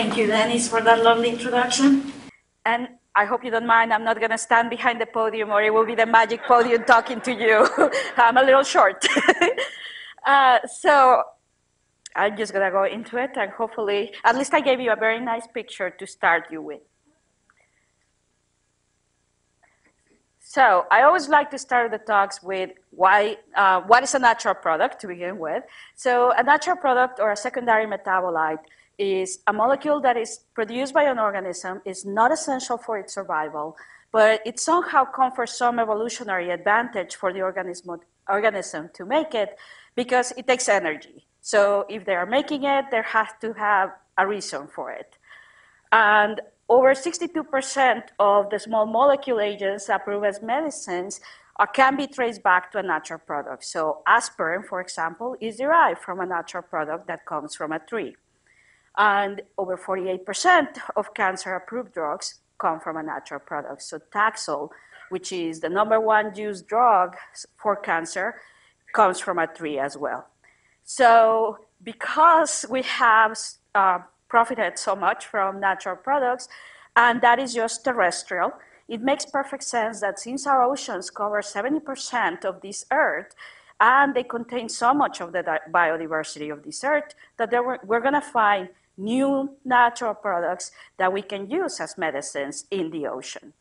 Thank you, Dennis, for that lovely introduction. And I hope you don't mind, I'm not going to stand behind the podium or it will be the magic podium talking to you. I'm a little short. uh, so I'm just going to go into it and hopefully, at least I gave you a very nice picture to start you with. So I always like to start the talks with why, uh, what is a natural product to begin with. So a natural product or a secondary metabolite is a molecule that is produced by an organism, is not essential for its survival, but it somehow confers some evolutionary advantage for the organism, organism to make it because it takes energy. So if they are making it, there has to have a reason for it. And over 62% of the small molecule agents approved as medicines can be traced back to a natural product. So aspirin, for example, is derived from a natural product that comes from a tree. And over 48% of cancer-approved drugs come from a natural product. So Taxol, which is the number one used drug for cancer, comes from a tree as well. So because we have uh, profited so much from natural products, and that is just terrestrial. It makes perfect sense that since our oceans cover 70% of this Earth, and they contain so much of the biodiversity of this Earth, that we're, we're going to find new natural products that we can use as medicines in the ocean.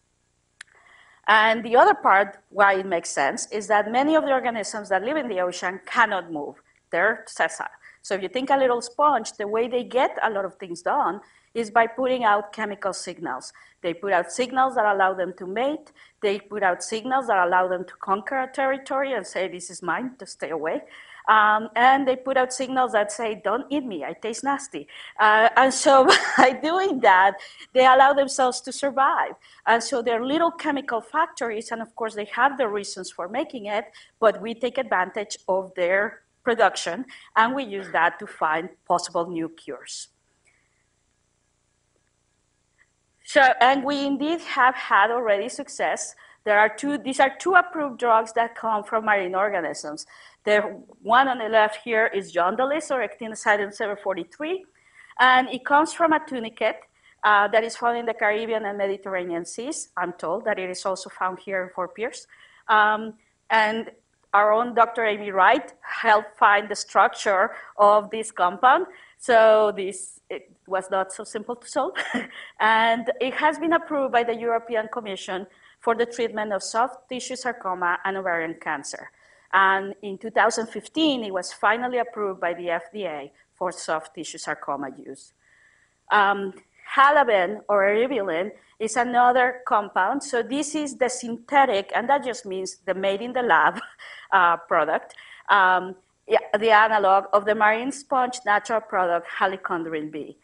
And the other part why it makes sense is that many of the organisms that live in the ocean cannot move. They're sessile. So if you think a little sponge, the way they get a lot of things done is by putting out chemical signals. They put out signals that allow them to mate. They put out signals that allow them to conquer a territory and say, this is mine, to stay away. Um, and they put out signals that say, don't eat me, I taste nasty. Uh, and so by doing that, they allow themselves to survive. And so they're little chemical factories, and of course they have the reasons for making it, but we take advantage of their production, and we use that to find possible new cures. So, and we indeed have had already success. There are two, these are two approved drugs that come from marine organisms. The one on the left here is Yondelis or ecteinascidin 743, and it comes from a tunicate uh, that is found in the Caribbean and Mediterranean seas. I'm told that it is also found here in Fort Pierce. Um, and our own Dr. Amy Wright helped find the structure of this compound. So this it was not so simple to solve. and it has been approved by the European Commission for the treatment of soft tissue sarcoma and ovarian cancer. And in 2015, it was finally approved by the FDA for soft tissue sarcoma use. Um, Halaven or eribulin is another compound. So this is the synthetic, and that just means the made in the lab uh, product, um, the analog of the marine sponge natural product halichondrin B.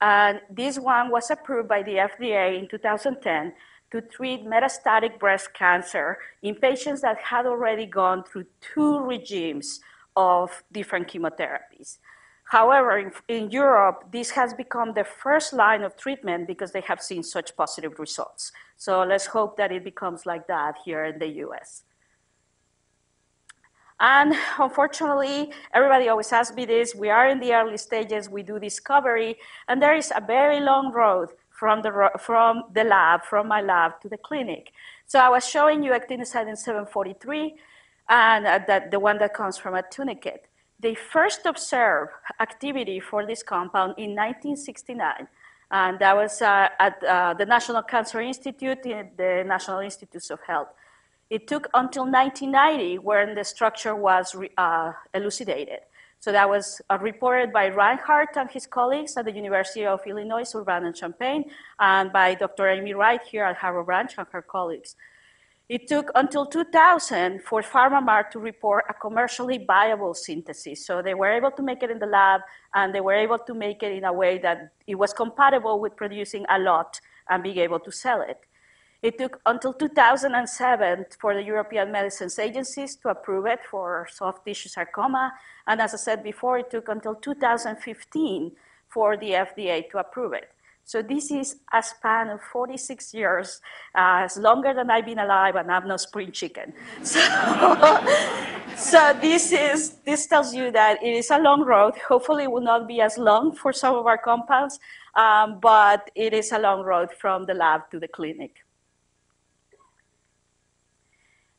And this one was approved by the FDA in 2010 to treat metastatic breast cancer in patients that had already gone through two regimes of different chemotherapies. However, in, in, Europe, this has become the first line of treatment because they have seen such positive results. So let's hope that it becomes like that here in the US. And unfortunately, everybody always asks me this. We are in the early stages, we do discovery, and there is a very long road from the, from the lab, from my lab to the clinic. So I was showing you ecteinascidin 743, and uh, that, the one that comes from a tunicate. They first observed activity for this compound in 1969, and that was uh, at uh, the National Cancer Institute in the National Institutes of Health. It took until 1990 when the structure was uh, elucidated. So that was uh, reported by Rinehart and his colleagues at the University of Illinois Urbana-Champaign and by Dr. Amy Wright here at Harbor Branch and her colleagues. It took until 2000 for PharmaMar to report a commercially viable synthesis. So they were able to make it in the lab and they were able to make it in a way that it was compatible with producing a lot and being able to sell it. It took until 2007 for the European medicines agencies to approve it for soft tissue sarcoma. And as I said before, it took until 2015 for the FDA to approve it. So this is a span of 46 years, uh, it's longer than I've been alive, and I'm no spring chicken. So, so this is this tells you that it is a long road. Hopefully, it will not be as long for some of our compounds, um, but it is a long road from the lab to the clinic.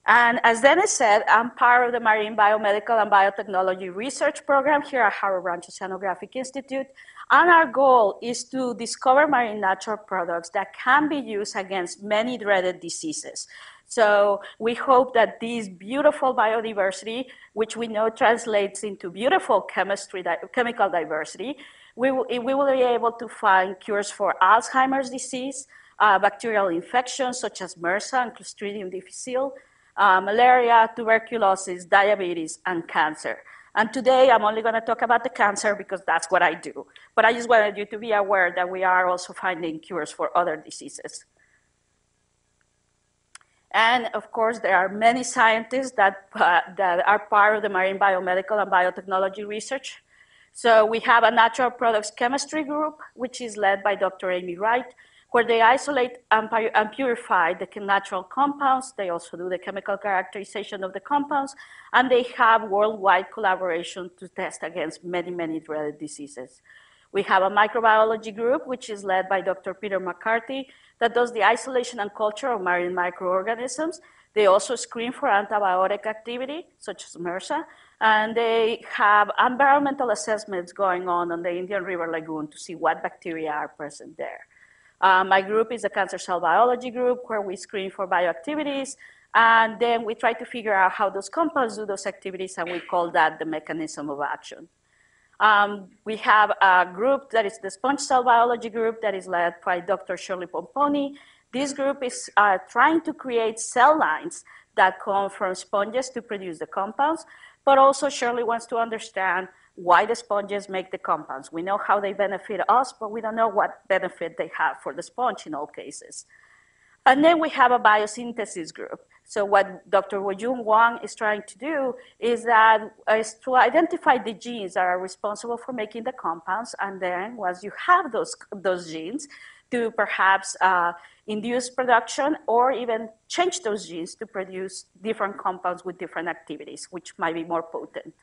And as Dennis said, I'm part of the Marine Biomedical and Biotechnology Research Program here at Harbor Branch Oceanographic Institute. And our goal is to discover marine natural products that can be used against many dreaded diseases. So we hope that this beautiful biodiversity, which we know translates into beautiful chemistry, chemical diversity, we will, we will be able to find cures for Alzheimer's disease, uh, bacterial infections such as MRSA and Clostridium difficile, uh, malaria, tuberculosis, diabetes, and cancer. And today I'm only going to talk about the cancer because that's what I do. But I just wanted you to be aware that we are also finding cures for other diseases. And of course, there are many scientists that, uh, that are part of the marine biomedical and biotechnology research. So we have a natural products chemistry group, which is led by Dr. Amy Wright, where they isolate and, purify the natural compounds. They also do the chemical characterization of the compounds, and they have worldwide collaboration to test against many, many dreaded diseases. We have a microbiology group, which is led by Dr. Peter McCarthy, that does the isolation and culture of marine microorganisms. They also screen for antibiotic activity, such as MRSA, and they have environmental assessments going on on the Indian River Lagoon to see what bacteria are present there. Uh, my group is a cancer cell biology group where we screen for bioactivities, and then we try to figure out how those compounds do those activities, and we call that the mechanism of action. Um, we have a group that is the sponge cell biology group that is led by Dr. Shirley Pomponi. This group is uh, trying to create cell lines that come from sponges to produce the compounds, but also Shirley wants to understand why the sponges make the compounds. We know how they benefit us, but we don't know what benefit they have for the sponge in all cases. And then we have a biosynthesis group. So what Dr. Guojun Wang is trying to do is that is to identify the genes that are responsible for making the compounds, and then once you have those those genes, to perhaps uh, induce production or even change those genes to produce different compounds with different activities, which might be more potent.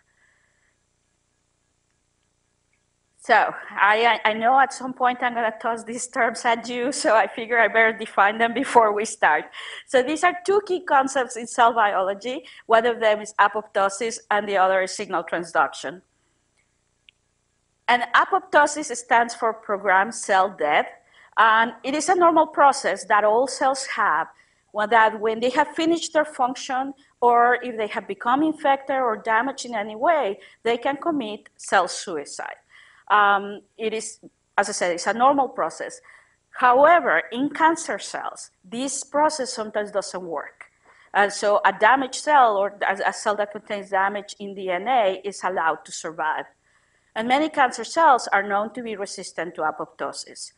So I, I know at some point I'm going to toss these terms at you, so I figure I better define them before we start. So these are two key concepts in cell biology. One of them is apoptosis, and the other is signal transduction. And apoptosis stands for programmed cell death, and it is a normal process that all cells have, that when they have finished their function, or if they have become infected or damaged in any way, they can commit cell suicide. Um, it is, as I said, it's a normal process. However, in cancer cells, this process sometimes doesn't work. And so a damaged cell or a cell that contains damage in DNA is allowed to survive. And many cancer cells are known to be resistant to apoptosis.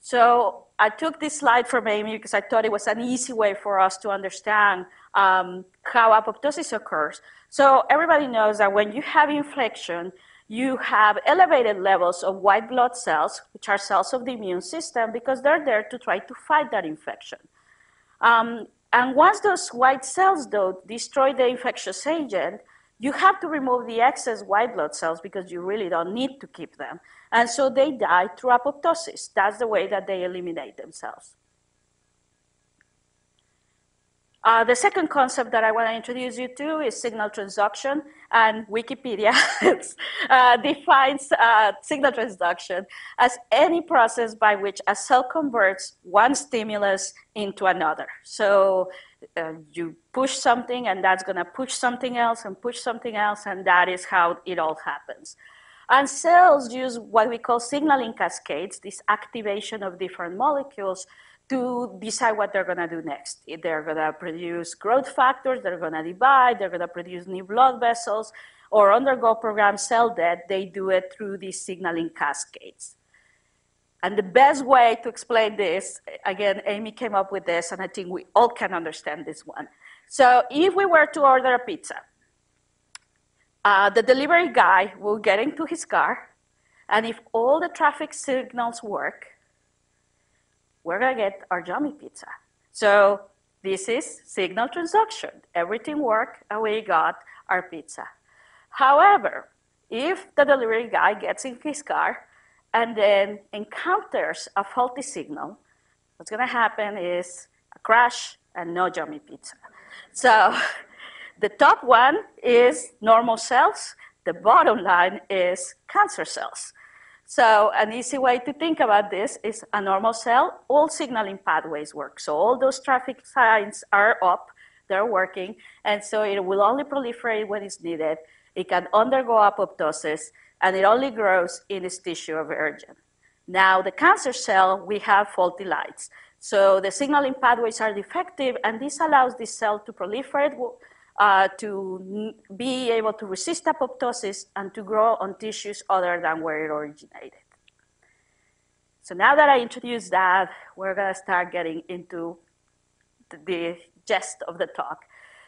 So I took this slide from Amy because I thought it was an easy way for us to understand um, how apoptosis occurs. So everybody knows that when you have infection, you have elevated levels of white blood cells, which are cells of the immune system, because they're there to try to fight that infection. Um, and once those white cells, though, destroy the infectious agent, you have to remove the excess white blood cells because you really don't need to keep them. And so they die through apoptosis. That's the way that they eliminate themselves. Uh, the second concept that I want to introduce you to is signal transduction, and Wikipedia uh, defines uh, signal transduction as any process by which a cell converts one stimulus into another. So uh, you push something, and that's going to push something else, and push something else, and that is how it all happens. And cells use what we call signaling cascades, this activation of different molecules, to decide what they're going to do next. If they're going to produce growth factors, they're going to divide, they're going to produce new blood vessels, or undergo programmed cell death, they do it through these signaling cascades. And the best way to explain this, again, Amy came up with this, and I think we all can understand this one. So if we were to order a pizza, uh, the delivery guy will get into his car, and if all the traffic signals work, we're gonna get our yummy pizza. So this is signal transduction. Everything worked, and we got our pizza. However, if the delivery guy gets in his car and then encounters a faulty signal, what's gonna happen is a crash and no yummy pizza. So the top one is normal cells. The bottom line is cancer cells. So an easy way to think about this is a normal cell, all signaling pathways work. So all those traffic signs are up, they're working, and so it will only proliferate when it's needed. It can undergo apoptosis, and it only grows in its tissue of origin. Now, the cancer cell, we have faulty lights. So the signaling pathways are defective, and this allows this cell to proliferate uh, to be able to resist apoptosis and to grow on tissues other than where it originated. So now that I introduced that, we're gonna start getting into the, gist of the talk.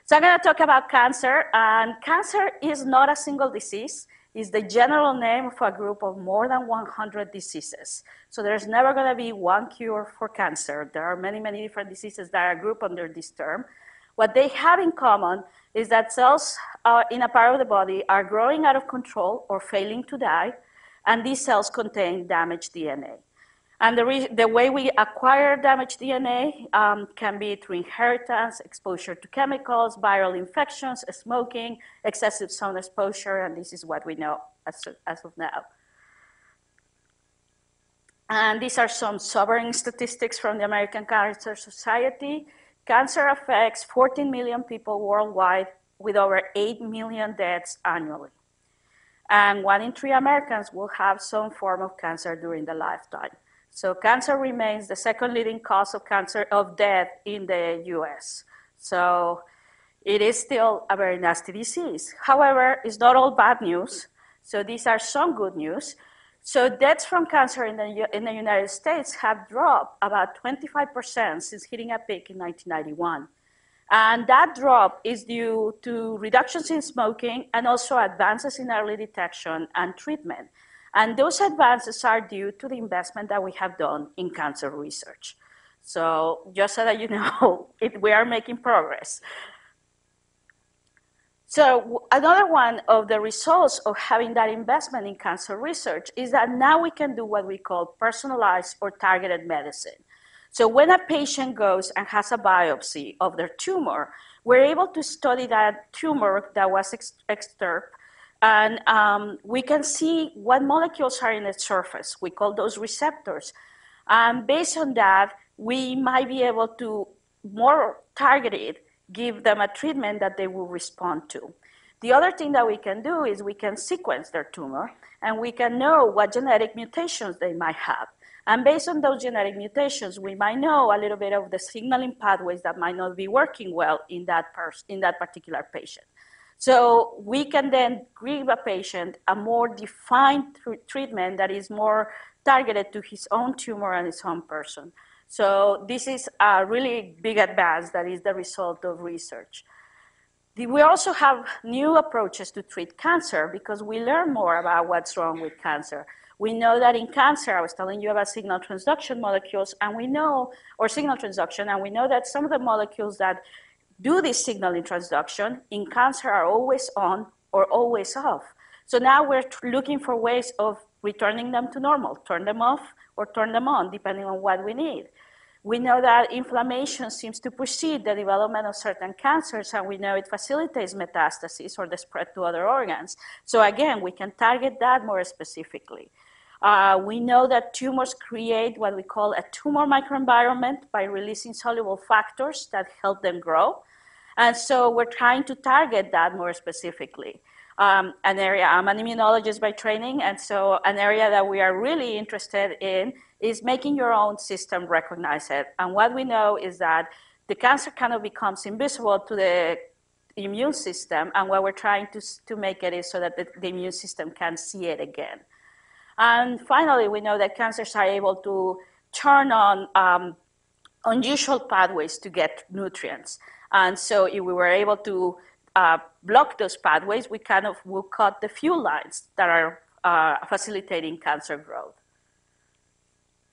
So I'm gonna talk about cancer, and cancer is not a single disease. It's the general name of a group of more than 100 diseases. So there's never gonna be one cure for cancer. There are many, many different diseases that are grouped under this term. What they have in common is that cells uh, in a part of the body are growing out of control or failing to die, and these cells contain damaged DNA. And the, the way we acquire damaged DNA um, can be through inheritance, exposure to chemicals, viral infections, smoking, excessive sun exposure, and this is what we know as, as of now. And these are some sobering statistics from the American Cancer Society. Cancer affects 14 million people worldwide with over 8 million deaths annually. And one in three Americans will have some form of cancer during the lifetime. So cancer remains the second leading cause of cancer of death in the US. So it is still a very nasty disease. However, it's not all bad news. So these are some good news. So deaths from cancer in the, in the United States have dropped about 25% since hitting a peak in 1991. And that drop is due to reductions in smoking and also advances in early detection and treatment. And those advances are due to the investment that we have done in cancer research. So just so that you know, it, we are making progress. So another one of the results of having that investment in cancer research is that now we can do what we call personalized or targeted medicine. So when a patient goes and has a biopsy of their tumor, we're able to study that tumor that was extirped, and um, we can see what molecules are in its surface. We call those receptors. And based on that, we might be able to more targeted give them a treatment that they will respond to. The other thing that we can do is we can sequence their tumor and we can know what genetic mutations they might have. And based on those genetic mutations, we might know a little bit of the signaling pathways that might not be working well in that, pers- in that particular patient. So we can then give a patient a more defined treatment that is more targeted to his own tumor and his own person. So this is a really big advance that is the result of research. We also have new approaches to treat cancer because we learn more about what's wrong with cancer. We know that in cancer, I was telling you about signal transduction molecules, and we know, or signal transduction, and we know that some of the molecules that do this signaling transduction in cancer are always on or always off. So now we're looking for ways of returning them to normal, turn them off or turn them on, depending on what we need. We know that inflammation seems to precede the development of certain cancers, and we know it facilitates metastasis or the spread to other organs. So again, we can target that more specifically. Uh, we know that tumors create what we call a tumor microenvironment by releasing soluble factors that help them grow. And so we're trying to target that more specifically um, an area. I'm an immunologist by training, and so an area that we are really interested in is making your own system recognize it. And what we know is that the cancer kind of becomes invisible to the immune system, and what we're trying to, to make it is so that the, the immune system can see it again. And finally, we know that cancers are able to turn on um, unusual pathways to get nutrients. And so if we were able to uh, block those pathways, we kind of will cut the fuel lines that are uh, facilitating cancer growth.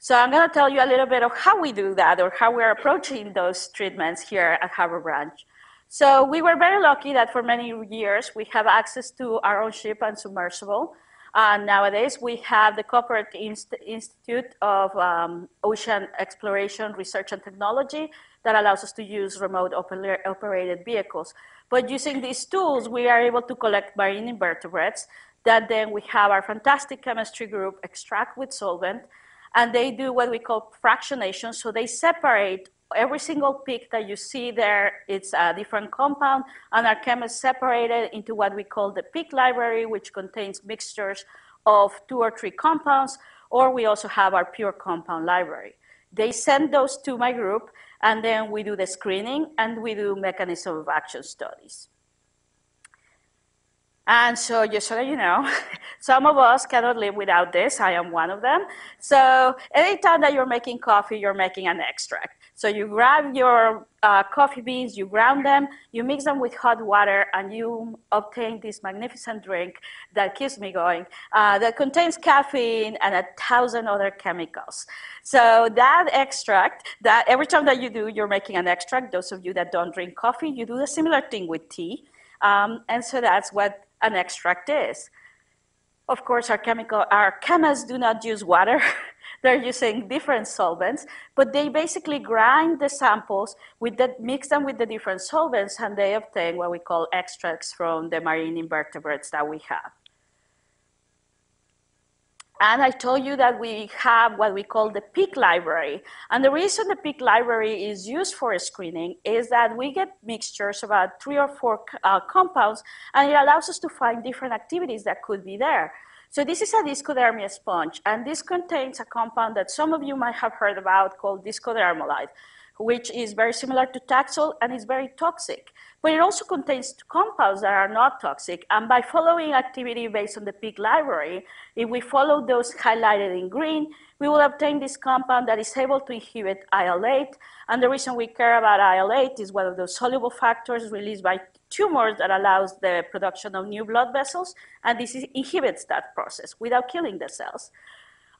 So I'm going to tell you a little bit of how we do that or how we're approaching those treatments here at Harbor Branch. So we were very lucky that for many years we have access to our own ship and submersible. And nowadays we have the Cooperative Inst- Institute of um, Ocean Exploration, Research and Technology that allows us to use remote oper- operated vehicles. But using these tools, we are able to collect marine invertebrates that then we have our fantastic chemistry group extract with solvent and they do what we call fractionation. So they separate every single peak that you see there, it's a different compound, and our chemists separate it into what we call the peak library, which contains mixtures of two or three compounds, or we also have our pure compound library. They send those to my group, and then we do the screening and we do mechanism of action studies. And so, just so that you know, some of us cannot live without this. I am one of them. So, anytime that you're making coffee, you're making an extract. So, you grab your uh, coffee beans, you ground them, you mix them with hot water, and you obtain this magnificent drink that keeps me going uh, that contains caffeine and a thousand other chemicals. So, that extract, that every time that you do, you're making an extract. Those of you that don't drink coffee, you do a similar thing with tea. Um, and so that's what an extract is. Of course, our chemical, our chemists do not use water. They're using different solvents, but they basically grind the samples with the, mix them with the different solvents, and they obtain what we call extracts from the marine invertebrates that we have. And I told you that we have what we call the peak library. And the reason the peak library is used for screening is that we get mixtures about three or four uh, compounds, and it allows us to find different activities that could be there. So this is a Discodermia sponge, and this contains a compound that some of you might have heard about called discodermolide, which is very similar to Taxol and is very toxic. But it also contains compounds that are not toxic. And by following activity based on the peak library, if we follow those highlighted in green, we will obtain this compound that is able to inhibit IL-8. And the reason we care about IL-8 is one of those soluble factors released by tumors that allows the production of new blood vessels, and this inhibits that process without killing the cells.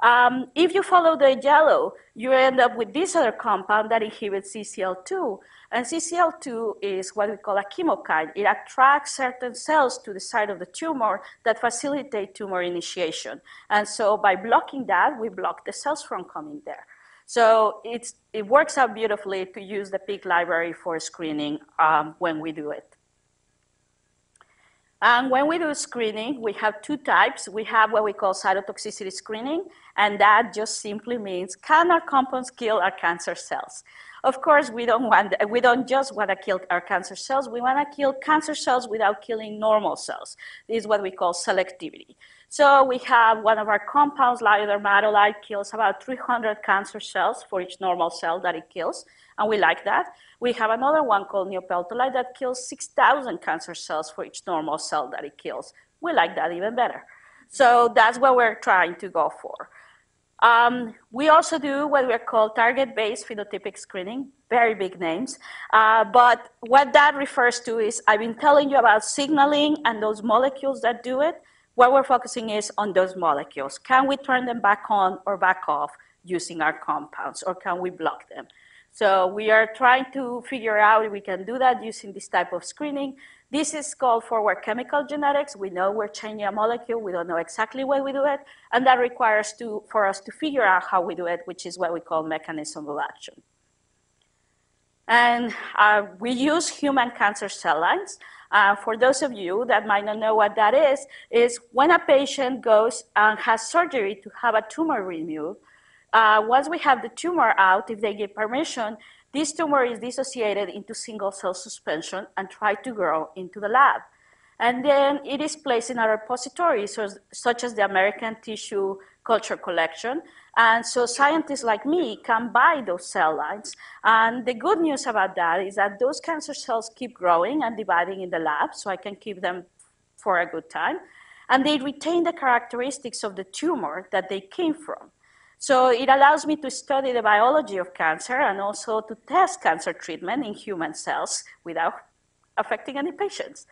Um, if you follow the yellow, you end up with this other compound that inhibits CCL2. And CCL2 is what we call a chemokine. It attracts certain cells to the side of the tumor that facilitate tumor initiation. And so by blocking that, we block the cells from coming there. So it works out beautifully to use the peak library for screening um, when we do it. And when we do screening, we have two types. We have what we call cytotoxicity screening, and that just simply means can our compounds kill our cancer cells? Of course, we don't want we don't just want to kill our cancer cells. We want to kill cancer cells without killing normal cells. This is what we call selectivity. So we have one of our compounds, leiodermatolide, kills about 300 cancer cells for each normal cell that it kills, and we like that. We have another one called neopeltolide that kills 6,000 cancer cells for each normal cell that it kills. We like that even better. So that's what we're trying to go for. Um, we also do what we call target-based phenotypic screening, very big names. Uh, but what that refers to is I've been telling you about signaling and those molecules that do it. What we're focusing is on those molecules. Can we turn them back on or back off using our compounds, or can we block them? So we are trying to figure out if we can do that using this type of screening. This is called forward chemical genetics. We know we're changing a molecule. We don't know exactly why we do it. And that requires to, for us to figure out how we do it, which is what we call mechanism of action. And uh, we use human cancer cell lines. Uh, for those of you that might not know what that is, is when a patient goes and has surgery to have a tumor removed, uh, once we have the tumor out, if they give permission, this tumor is dissociated into single cell suspension and try to grow into the lab. And then it is placed in a repository, so, such as the American Tissue Culture Collection. And so scientists like me can buy those cell lines. And the good news about that is that those cancer cells keep growing and dividing in the lab, so I can keep them for a good time. And they retain the characteristics of the tumor that they came from. So it allows me to study the biology of cancer and also to test cancer treatment in human cells without affecting any patients.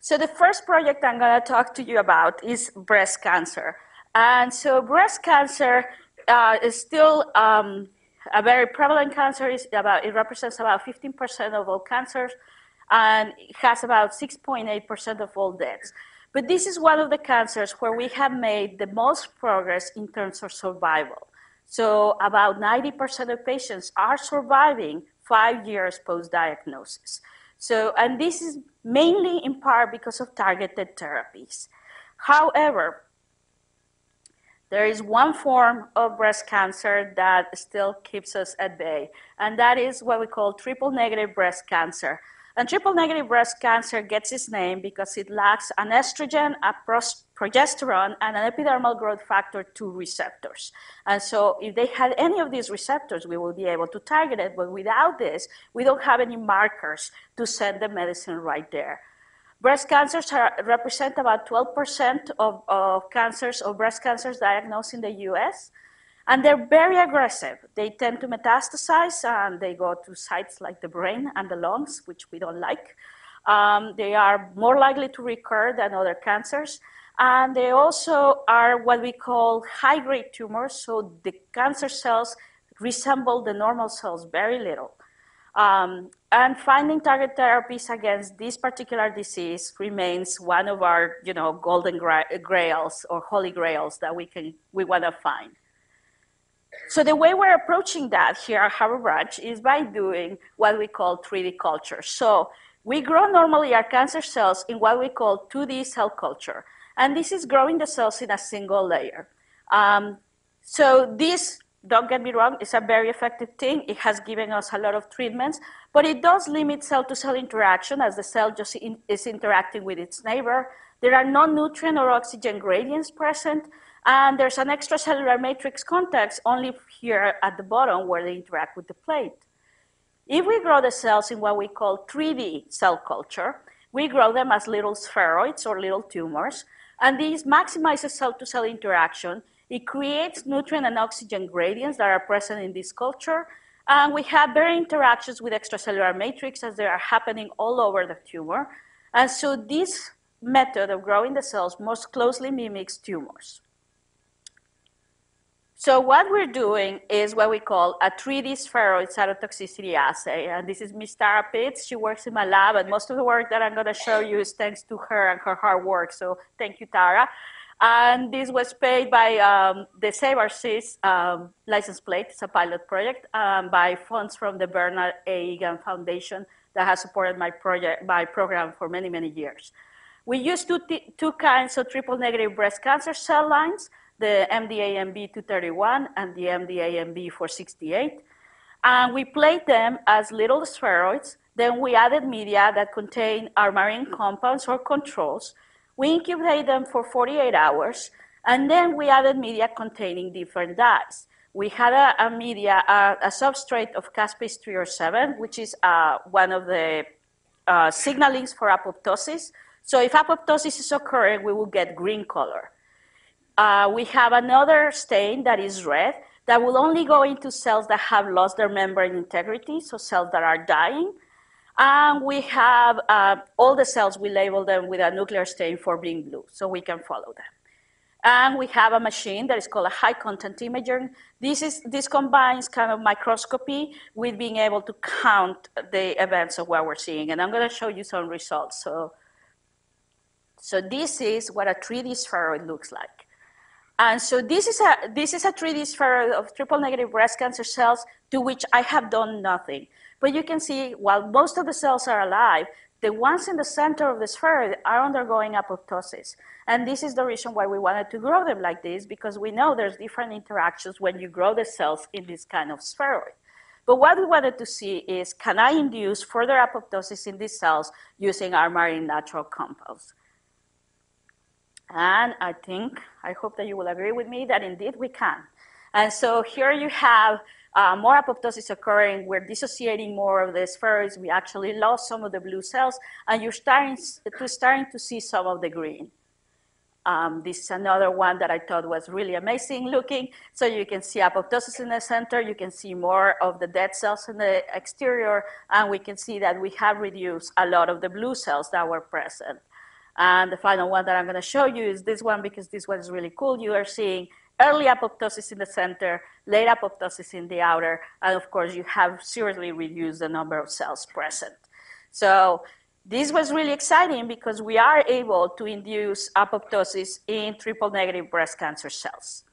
So the first project I'm going to talk to you about is breast cancer. And so breast cancer uh, is still um, a very prevalent cancer. Is about, it represents about 15% of all cancers, and it has about 6.8% of all deaths. But this is one of the cancers where we have made the most progress in terms of survival. So about 90% of patients are surviving five years post-diagnosis. So, and this is mainly in part because of targeted therapies. However, there is one form of breast cancer that still keeps us at bay, and that is what we call triple negative breast cancer. And triple negative breast cancer gets its name because it lacks an estrogen, a progesterone, and an epidermal growth factor 2 receptors. And so if they had any of these receptors, we will be able to target it. But without this, we don't have any markers to send the medicine right there. Breast cancers are, represent about 12% of, of cancers, of breast cancers diagnosed in the US. And they're very aggressive. They tend to metastasize and they go to sites like the brain and the lungs, which we don't like. Um, they are more likely to recur than other cancers. And they also are what we call high grade tumors. So the cancer cells resemble the normal cells very little. Um, and finding target therapies against this particular disease remains one of our, you know, golden gra- grails or holy grails that we can we want to find. So the way we're approaching that here at Harbor Branch is by doing what we call 3D culture. So we grow normally our cancer cells in what we call 2D cell culture. And this is growing the cells in a single layer. Um, so this, don't get me wrong, is a very effective thing. It has given us a lot of treatments, but it does limit cell-to-cell interaction as the cell just in, is interacting with its neighbor. There are no nutrient or oxygen gradients present, and there's an extracellular matrix context only here at the bottom where they interact with the plate. If we grow the cells in what we call 3D cell culture, we grow them as little spheroids or little tumors, and this maximizes cell-to-cell interaction. It creates nutrient and oxygen gradients that are present in this culture, and we have very interactions with extracellular matrix as they are happening all over the tumor. And so this method of growing the cells most closely mimics tumors. So what we're doing is what we call a 3D spheroid cytotoxicity assay. And this is Miss Tara Pitts. She works in my lab, and most of the work that I'm going to show you is thanks to her and her hard work. So thank you, Tara. And this was paid by um, the Save Our Seas um, license plate. It's a pilot project um, by funds from the Bernard A. Egan Foundation that has supported my project, my program for many, many years. We use two, two kinds of triple negative breast cancer cell lines the MDAMB231 and the MDAMB468. And we plate them as little spheroids. Then we added media that contain our marine compounds or controls. We incubate them for 48 hours. And then we added media containing different dyes. We had a, a media, a, a, substrate of caspase 3 or 7, which is uh, one of the uh, signalings for apoptosis. So if apoptosis is occurring, we will get green color. Uh, we have another stain that is red that will only go into cells that have lost their membrane integrity, so cells that are dying. And we have uh, all the cells, we label them with a nuclear stain for being blue, so we can follow them. And we have a machine that is called a high content imager. This, is, this combines kind of microscopy with being able to count the events of what we're seeing. And I'm going to show you some results. So, so this is what a 3D spheroid looks like. And so this is a, this is a 3D sphere of triple negative breast cancer cells to which I have done nothing. But you can see while most of the cells are alive, the ones in the center of the sphere are undergoing apoptosis. And this is the reason why we wanted to grow them like this, because we know there's different interactions when you grow the cells in this kind of spheroid. But what we wanted to see is, can I induce further apoptosis in these cells using our marine natural compounds? And I think, I hope that you will agree with me that indeed we can. And so here you have uh, more apoptosis occurring. We're dissociating more of the spheroids. We actually lost some of the blue cells, and you're starting to, starting to see some of the green. Um, this is another one that I thought was really amazing looking. So you can see apoptosis in the center. You can see more of the dead cells in the exterior. And we can see that we have reduced a lot of the blue cells that were present. And the final one that I'm going to show you is this one because this one is really cool. You are seeing early apoptosis in the center, late apoptosis in the outer, and of course, you have seriously reduced the number of cells present. So this was really exciting because we are able to induce apoptosis in triple-negative breast cancer cells.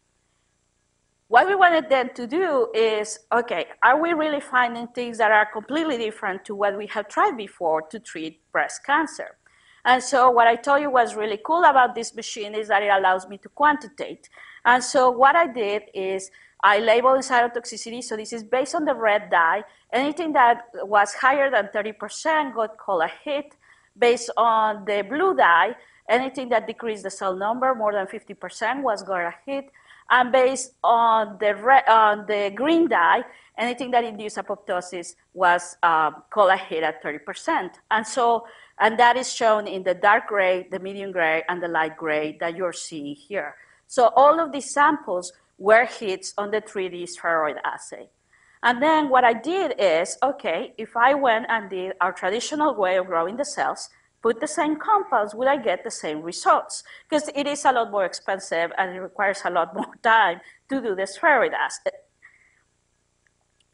What we wanted then to do is, okay, are we really finding things that are completely different to what we have tried before to treat breast cancer? And so what I told you was really cool about this machine is that it allows me to quantitate. And so what I did is I labeled cytotoxicity. So this is based on the red dye. Anything that was higher than 30% got called a hit. Based on the blue dye, anything that decreased the cell number more than 50% was got a hit. And based on the, on the green dye, anything that induced apoptosis was uh, called a hit at 30%. And so, and that is shown in the dark gray, the medium gray, and the light gray that you're seeing here. So all of these samples were hits on the 3D spheroid assay. And then what I did is, okay, if I went and did our traditional way of growing the cells, put the same compounds, will I get the same results? Because it is a lot more expensive and it requires a lot more time to do the spheroid assay.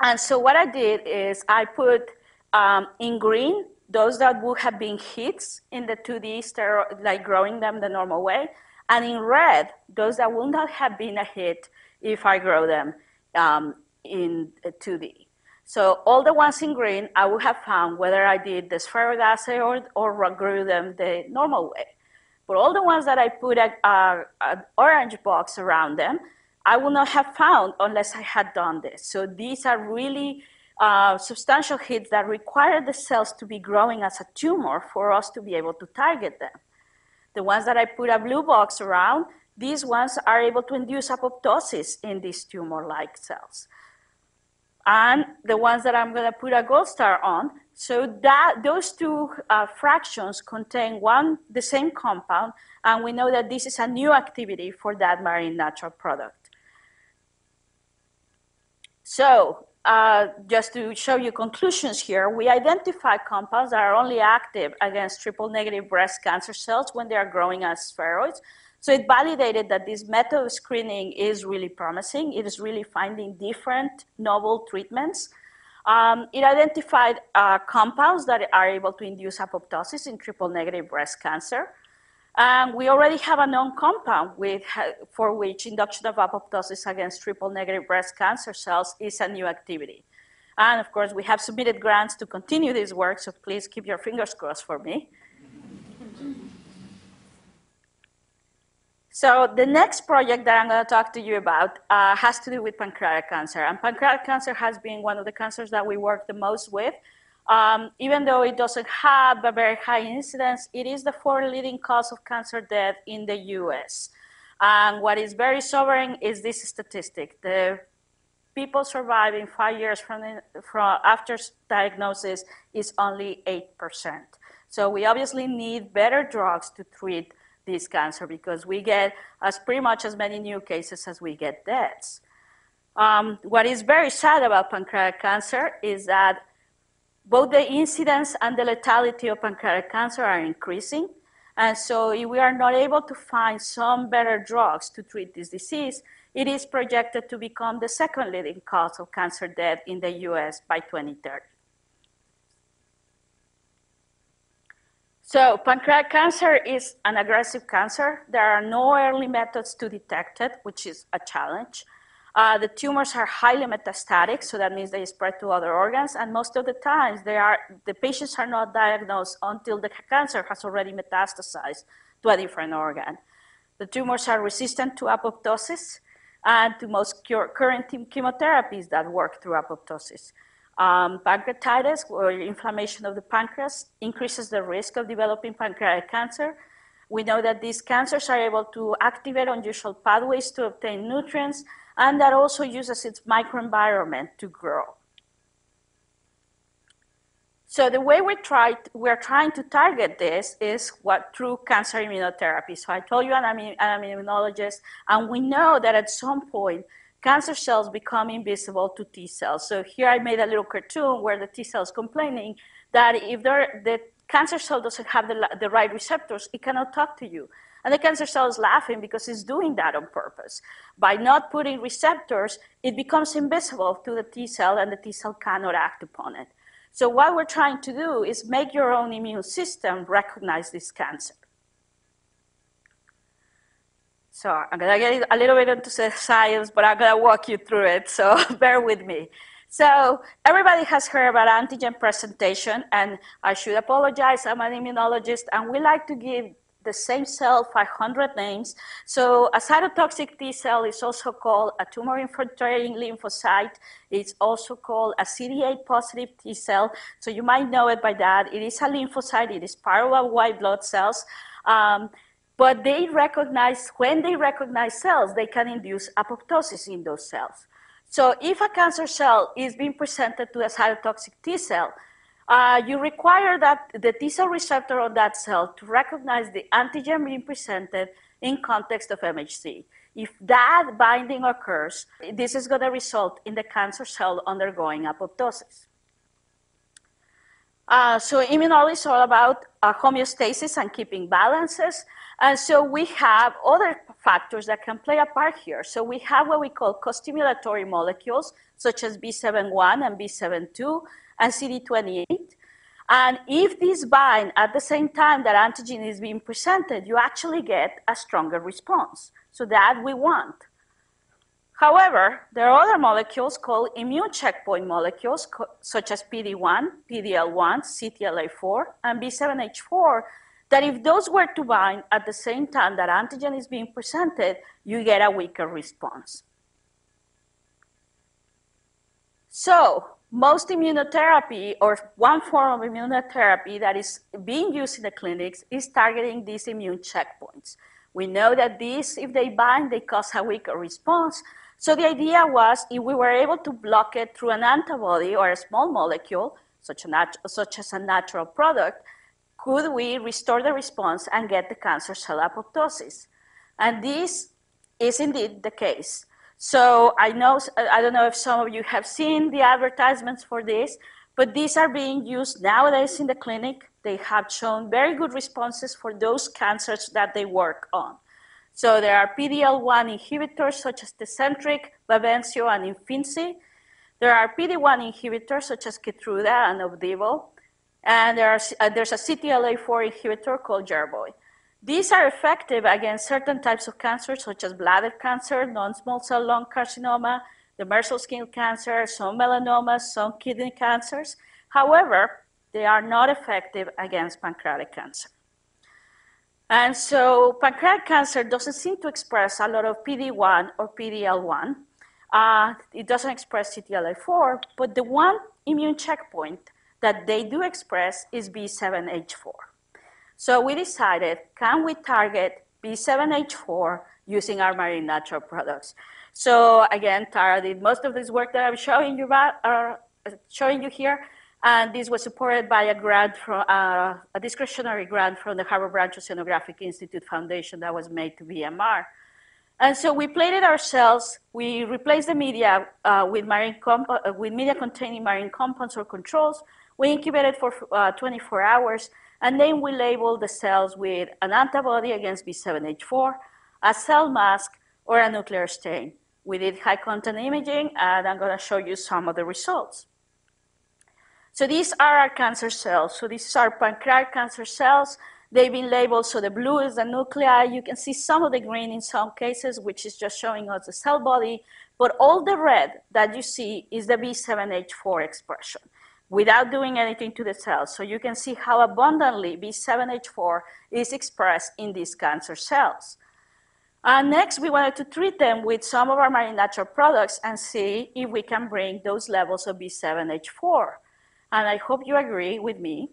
And so what I did is I put um, in green those that would have been hits in the 2D spheroid, like growing them the normal way, and in red, those that would not have been a hit if I grow them um, in 2D. So all the ones in green, I would have found whether I did the spheroid assay or, or grew them the normal way. But all the ones that I put an orange box around them, I would not have found unless I had done this. So these are really uh, substantial hits that require the cells to be growing as a tumor for us to be able to target them. The ones that I put a blue box around, these ones are able to induce apoptosis in these tumor-like cells. And the ones that I'm going to put a gold star on, so that those two uh, fractions contain one the same compound, and we know that this is a new activity for that marine natural product. So uh, just to show you conclusions here, we identify compounds that are only active against triple negative breast cancer cells when they are growing as spheroids. So it validated that this method of screening is really promising. It is really finding different novel treatments. Um, it identified uh, compounds that are able to induce apoptosis in triple negative breast cancer. And we already have a known compound with, for which induction of apoptosis against triple negative breast cancer cells is a new activity. And of course, we have submitted grants to continue this work, so please keep your fingers crossed for me. So the next project that I'm going to talk to you about uh, has to do with pancreatic cancer. And pancreatic cancer has been one of the cancers that we work the most with. Um, even though it doesn't have a very high incidence, it is the fourth leading cause of cancer death in the US. And what is very sobering is this statistic. The people surviving five years from, from after diagnosis is only 8%. So we obviously need better drugs to treat this cancer because we get as pretty much as many new cases as we get deaths. Um, what is very sad about pancreatic cancer is that both the incidence and the lethality of pancreatic cancer are increasing. And so if we are not able to find some better drugs to treat this disease, it is projected to become the second leading cause of cancer death in the US by 2030. So pancreatic cancer is an aggressive cancer. There are no early methods to detect it, which is a challenge. Uh, the tumors are highly metastatic, so that means they spread to other organs, and most of the times they are, the patients are not diagnosed until the cancer has already metastasized to a different organ. The tumors are resistant to apoptosis and to most current chemotherapies that work through apoptosis. Um, pancreatitis, or inflammation of the pancreas, increases the risk of developing pancreatic cancer. We know that these cancers are able to activate unusual pathways to obtain nutrients and that also uses its microenvironment to grow. So the way we try, we're trying to target this is what through cancer immunotherapy. So I told you I'm an immunologist, and we know that at some point cancer cells become invisible to T cells. So here I made a little cartoon where the T cell is complaining that if the cancer cell doesn't have the, the right receptors, it cannot talk to you. And the cancer cell is laughing because it's doing that on purpose. By not putting receptors, it becomes invisible to the T cell, and the T cell cannot act upon it. So what we're trying to do is make your own immune system recognize this cancer. So I'm gonna get a little bit into science, but I'm gonna walk you through it, so bear with me. So everybody has heard about antigen presentation, and I should apologize, I'm an immunologist, and we like to give the same cell 500 names. So a cytotoxic T cell is also called a tumor-infiltrating lymphocyte. It's also called a CD8 positive T cell. So you might know it by that. It is a lymphocyte. It is part of white blood cells. Um, but they recognize, when they recognize cells, they can induce apoptosis in those cells. So if a cancer cell is being presented to a cytotoxic T cell, uh, you require that the T cell receptor on that cell to recognize the antigen being presented in context of MHC. If that binding occurs, this is going to result in the cancer cell undergoing apoptosis. Uh, so immunology is all about uh, homeostasis and keeping balances. And so we have other factors that can play a part here. So we have what we call co-stimulatory molecules, such as B7-1 and B7-2 and CD28. And if these bind at the same time that antigen is being presented, you actually get a stronger response. So that we want. However, there are other molecules called immune checkpoint molecules, such as PD1, PDL1, CTLA4, and B7H4, that if those were to bind at the same time that antigen is being presented, you get a weaker response. So most immunotherapy or one form of immunotherapy that is being used in the clinics is targeting these immune checkpoints. We know that these, if they bind, they cause a weaker response. So the idea was if we were able to block it through an antibody or a small molecule, such, a such as a natural product, could we restore the response and get the cancer cell apoptosis? And this is indeed the case. So I know, I don't know if some of you have seen the advertisements for this, but these are being used nowadays in the clinic. They have shown very good responses for those cancers that they work on. So there are PD-L1 inhibitors such as Tecentriq, Bavencio, and Imfinzi. There are PD-1 inhibitors such as Keytruda and Opdivo. And there are, uh, there's a CTLA-4 inhibitor called Yervoy. These are effective against certain types of cancer, such as bladder cancer, non-small cell lung carcinoma, demersal skin cancer, some melanomas, some kidney cancers. However, they are not effective against pancreatic cancer. And so pancreatic cancer doesn't seem to express a lot of PD-1 or PD-L1. Uh, it doesn't express CTLA-4, but the one immune checkpoint that they do express is B7H4. So we decided, can we target B7H4 using our marine natural products? So again, Tara did most of this work that I'm showing you about, uh, showing you here, and this was supported by a grant from uh, a discretionary grant from the Harbor Branch Oceanographic Institute Foundation that was made to BMR. And so we plated our cells. We replaced the media uh, with, marine uh, with media containing marine compounds or controls. We incubated for uh, 24 hours, and then we label the cells with an antibody against B7H4, a cell mask, or a nuclear stain. We did high content imaging, and I'm going to show you some of the results. So these are our cancer cells. So these are pancreatic cancer cells. They've been labeled, so the blue is the nuclei. You can see some of the green in some cases, which is just showing us the cell body. But all the red that you see is the B7H4 expression without doing anything to the cells. So you can see how abundantly B7H4 is expressed in these cancer cells. And next, we wanted to treat them with some of our marine natural products and see if we can bring those levels of B7H4. And I hope you agree with me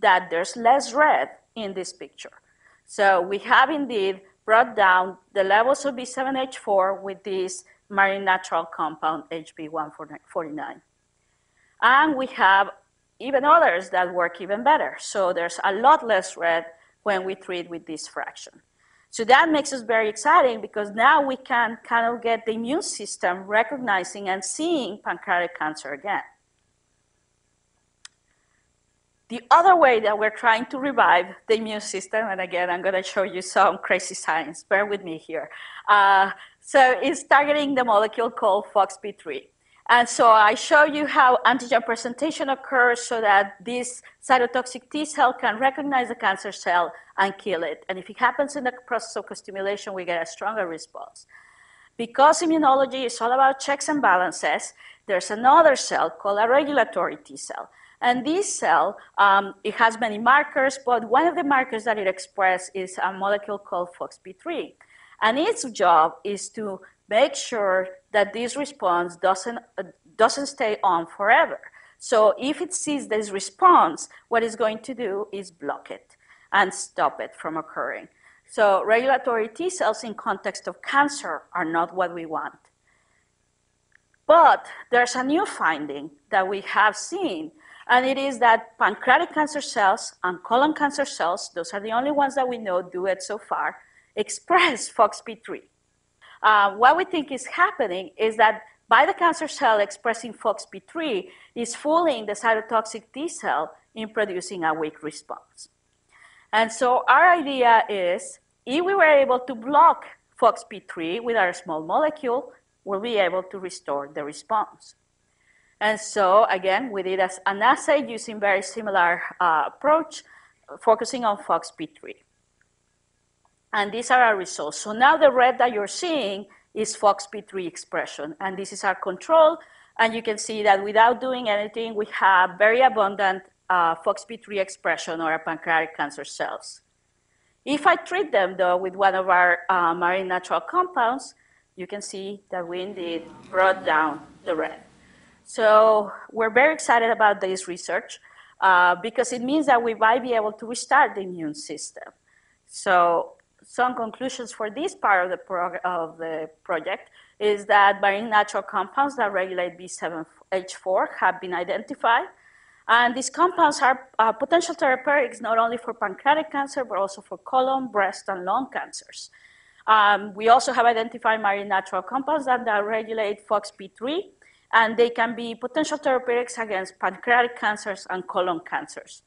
that there's less red in this picture. So we have indeed brought down the levels of B7H4 with this marine natural compound HB149. And we have even others that work even better. So there's a lot less red when we treat with this fraction. So that makes us very exciting because now we can kind of get the immune system recognizing and seeing pancreatic cancer again. The other way that we're trying to revive the immune system, and again, I'm going to show you some crazy science. Bear with me here. Uh, so it's targeting the molecule called FOXP3. And so I show you how antigen presentation occurs so that this cytotoxic T cell can recognize the cancer cell and kill it. And if it happens in the process of co-stimulation, we get a stronger response. Because immunology is all about checks and balances, there's another cell called a regulatory T cell. And this cell, um, it has many markers, but one of the markers that it expresses is a molecule called FOXP3. And its job is to make sure that this response doesn't, uh, doesn't stay on forever. So if it sees this response, what it's going to do is block it and stop it from occurring. So regulatory T cells in context of cancer are not what we want. But there's a new finding that we have seen and it is that pancreatic cancer cells and colon cancer cells, those are the only ones that we know do it so far, express FOXP3. Uh, what we think is happening is that by the cancer cell expressing FOXP3 is fooling the cytotoxic T cell in producing a weak response. And so our idea is if we were able to block FOXP3 with our small molecule, we'll be able to restore the response. And so again, we did an assay using very similar uh, approach, focusing on FOXP3. And these are our results. So now the red that you're seeing is FOXP3 expression. And this is our control. And you can see that without doing anything, we have very abundant uh, FOXP3 expression on our pancreatic cancer cells. If I treat them, though, with one of our uh, marine natural compounds, you can see that we indeed brought down the red. So we're very excited about this research uh, because it means that we might be able to restart the immune system. So some conclusions for this part of the, of the project is that marine natural compounds that regulate B7H4 have been identified. And these compounds are uh, potential therapeutics not only for pancreatic cancer, but also for colon, breast, and lung cancers. Um, we also have identified marine natural compounds that, that regulate FOXP3, and they can be potential therapeutics against pancreatic cancers and colon cancers.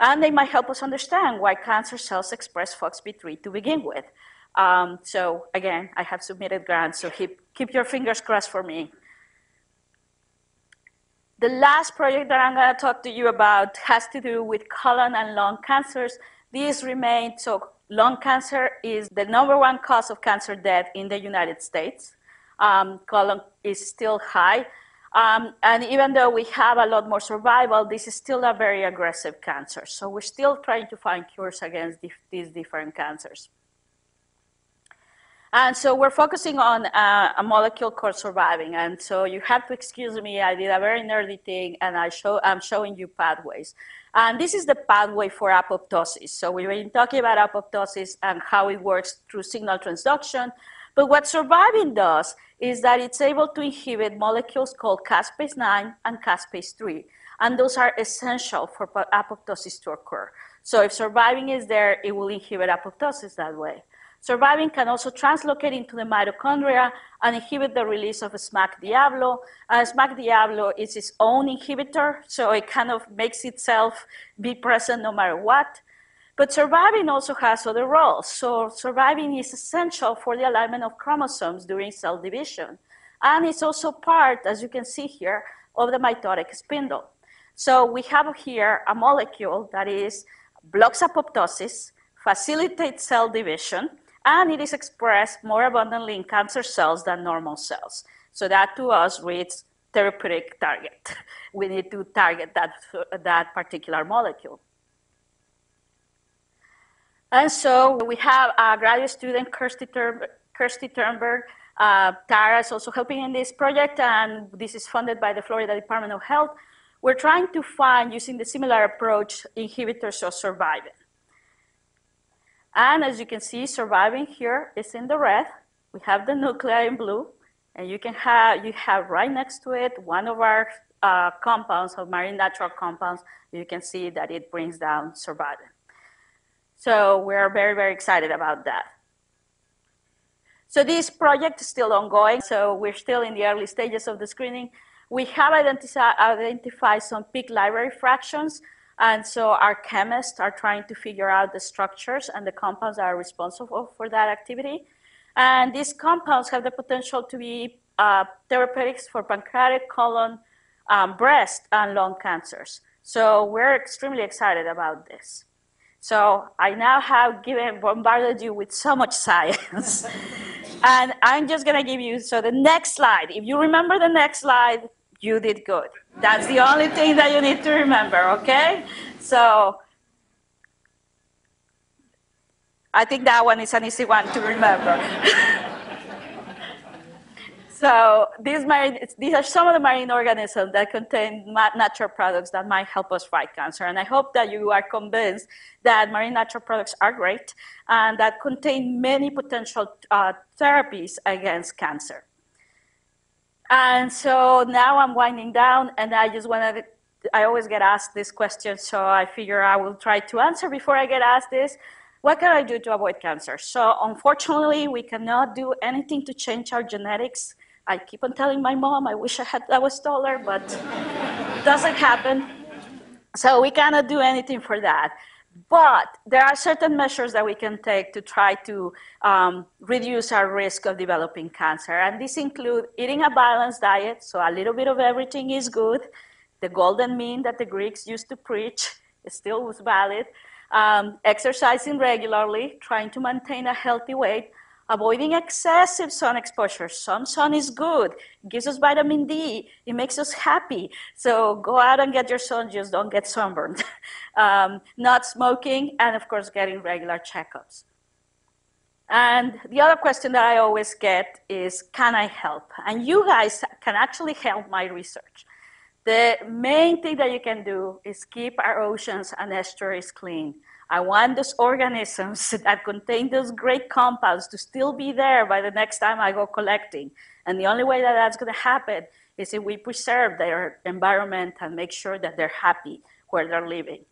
And they might help us understand why cancer cells express FOXP3 to begin with. Um, so again, I have submitted grants, so keep, keep your fingers crossed for me. The last project that I'm going to talk to you about has to do with colon and lung cancers. These remain, so lung cancer is the number one cause of cancer death in the United States um, colon is still high. Um, and even though we have a lot more survival, this is still a very aggressive cancer. So we're still trying to find cures against these different cancers. And so we're focusing on uh, a molecule called survivin. And so you have to excuse me, I did a very nerdy thing, and I show, I'm showing you pathways. And this is the pathway for apoptosis. So we've been talking about apoptosis and how it works through signal transduction. But what survivin does is that it's able to inhibit molecules called caspase-9 and caspase-3. And those are essential for apoptosis to occur. So if survivin is there, it will inhibit apoptosis that way. Survivin can also translocate into the mitochondria and inhibit the release of SMAC Diablo. Uh, and SMAC Diablo is its own inhibitor, so it kind of makes itself be present no matter what. But survivin also has other roles. So survivin is essential for the alignment of chromosomes during cell division. And it's also part, as you can see here, of the mitotic spindle. So we have here a molecule that is blocks apoptosis, facilitates cell division, and it is expressed more abundantly in cancer cells than normal cells. So that to us reads therapeutic target. We need to target that, that particular molecule. And so we have a graduate student, Kirsty, Ter- Turnberg. Uh, Tara is also helping in this project, and this is funded by the Florida Department of Health. We're trying to find, using the similar approach, inhibitors of survivin. And as you can see, survivin here is in the red. We have the nuclei in blue, and you can have you have right next to it one of our uh, compounds, of marine natural compounds. You can see that it brings down survivin. So we're very, very excited about that. So this project is still ongoing, so we're still in the early stages of the screening. We have identified some peak library fractions, And so our chemists are trying to figure out the structures and the compounds that are responsible for that activity. And these compounds have the potential to be uh, therapeutics for pancreatic, colon, um, breast, and lung cancers. So we're extremely excited about this. So I now have given bombarded you with so much science. and I'm just gonna give you, so the next slide, if you remember the next slide, you did good. That's the only thing that you need to remember, okay? So I think that one is an easy one to remember. so these, marine, these are some of the marine organisms that contain natural products that might help us fight cancer. And I hope that you are convinced that marine natural products are great and that contain many potential uh, therapies against cancer. And so now I'm winding down, and I just wanted, I always get asked this question, so I figure I will try to answer before I get asked this. What can I do to avoid cancer? So unfortunately, we cannot do anything to change our genetics. I keep on telling my mom, I wish I had I was taller, but doesn't happen. So we cannot do anything for that. But there are certain measures that we can take to try to um, reduce our risk of developing cancer. And these include eating a balanced diet, so a little bit of everything is good. The golden mean that the Greeks used to preach still was valid. Um, exercising regularly, trying to maintain a healthy weight, avoiding excessive sun exposure. Some sun is good, it gives us vitamin D, it makes us happy. So go out and get your sun, just don't get sunburned. um, not smoking, and of course, getting regular checkups. And the other question that I always get is, can I help? And you guys can actually help my research. The main thing that you can do is keep our oceans and estuaries clean. I want those organisms that contain those great compounds to still be there by the next time I go collecting. And the only way that that's going to happen is if we preserve their environment and make sure that they're happy where they're living.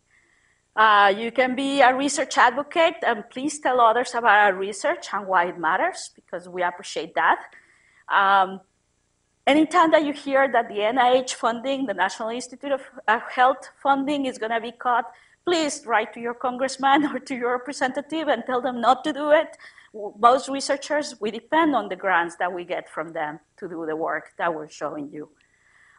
Uh, you can be a research advocate and please tell others about our research and why it matters because we appreciate that. Um, anytime that you hear that the NIH funding, the National Institute of Health funding is going to be cut, please write to your congressman or to your representative and tell them not to do it. Most researchers, we depend on the grants that we get from them to do the work that we're showing you.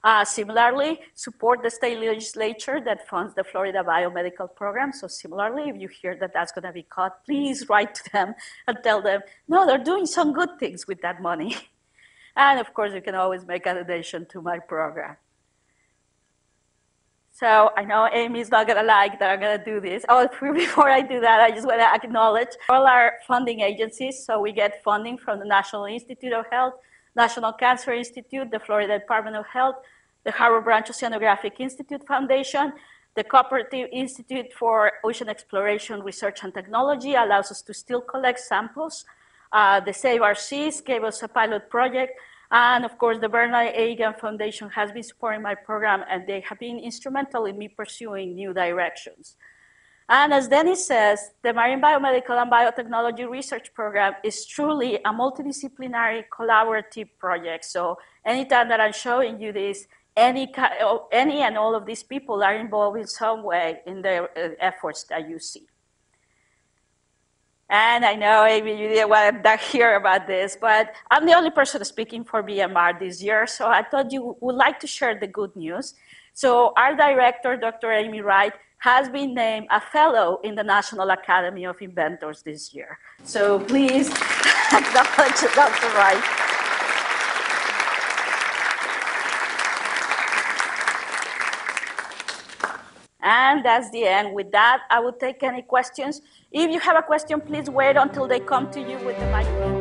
Uh, similarly, support the state legislature that funds the Florida Biomedical Program. So similarly, if you hear that that's going to be cut, please write to them and tell them, no, they're doing some good things with that money. and of course, you can always make a donation to my program. So I know Amy's not gonna like that I'm gonna do this. Oh, before I do that, I just wanna acknowledge all our funding agencies. So we get funding from the National Institute of Health, National Cancer Institute, the Florida Department of Health, the Harbor Branch Oceanographic Institute Foundation, the Cooperative Institute for Ocean Exploration, Research and Technology allows us to still collect samples. Uh, the Save Our Seas gave us a pilot project and of course, the Bernard Egan Foundation has been supporting my program and they have been instrumental in me pursuing new directions. And as Dennis says, the Marine Biomedical and Biotechnology Research Program is truly a multidisciplinary collaborative project. So anytime that I'm showing you this, any, any and all of these people are involved in some way in the uh, efforts that you see. And I know, Amy, you didn't want to hear about this, but I'm the only person speaking for BMR this year, so I thought you would like to share the good news. So our director, Dr. Amy Wright, has been named a fellow in the National Academy of Inventors this year. So please acknowledge Dr. Wright. And that's the end. With that, I will take any questions. If you have a question, please wait until they come to you with the microphone.